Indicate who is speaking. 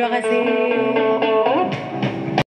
Speaker 1: Yo así.